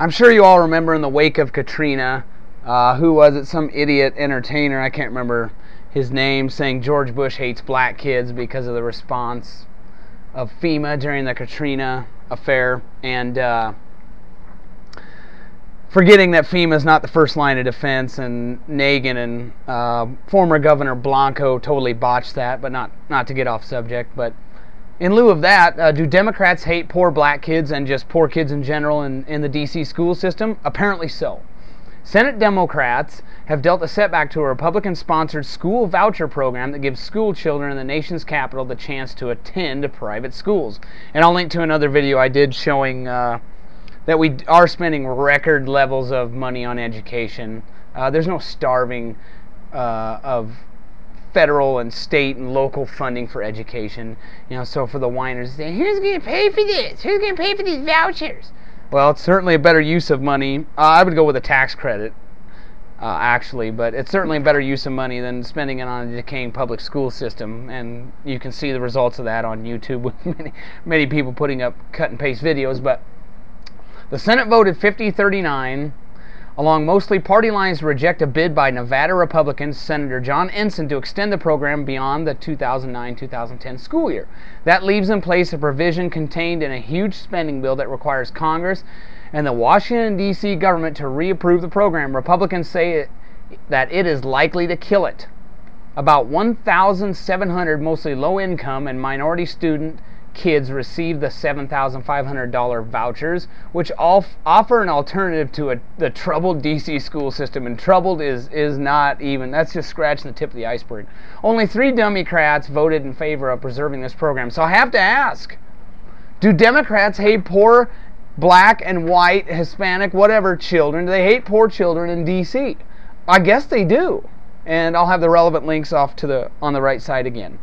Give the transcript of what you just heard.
I'm sure you all remember in the wake of Katrina, uh, who was it? Some idiot entertainer, I can't remember his name, saying George Bush hates black kids because of the response of FEMA during the Katrina affair. And uh, forgetting that FEMA is not the first line of defense, and Nagin and uh, former Governor Blanco totally botched that, but not, not to get off subject. But in lieu of that, uh, do Democrats hate poor black kids and just poor kids in general in, in the D.C. school system? Apparently so. Senate Democrats have dealt a setback to a Republican sponsored school voucher program that gives school children in the nation's capital the chance to attend private schools. And I'll link to another video I did showing uh, that we are spending record levels of money on education. Uh, there's no starving uh, of federal and state and local funding for education. You know, so for the whiners, say, who's going to pay for this? Who's going to pay for these vouchers? Well, it's certainly a better use of money. Uh, I would go with a tax credit, uh, actually, but it's certainly a better use of money than spending it on a decaying public school system. And you can see the results of that on YouTube with many, many people putting up cut and paste videos. But the Senate voted 50 39 along mostly party lines to reject a bid by Nevada Republican Senator John Ensign to extend the program beyond the 2009 2010 school year. That leaves in place a provision contained in a huge spending bill that requires Congress and the Washington, D.C. government to reapprove the program. Republicans say it, that it is likely to kill it. About 1,700 mostly low income and minority student kids receive the $7,500 vouchers, which offer an alternative to a, the troubled DC school system. And troubled is, is not even, that's just scratching the tip of the iceberg. Only three Democrats voted in favor of preserving this program. So I have to ask do Democrats hate poor black and white, Hispanic, whatever children? Do they hate poor children in DC? I guess they do. And I'll have the relevant links off to the on the right side again.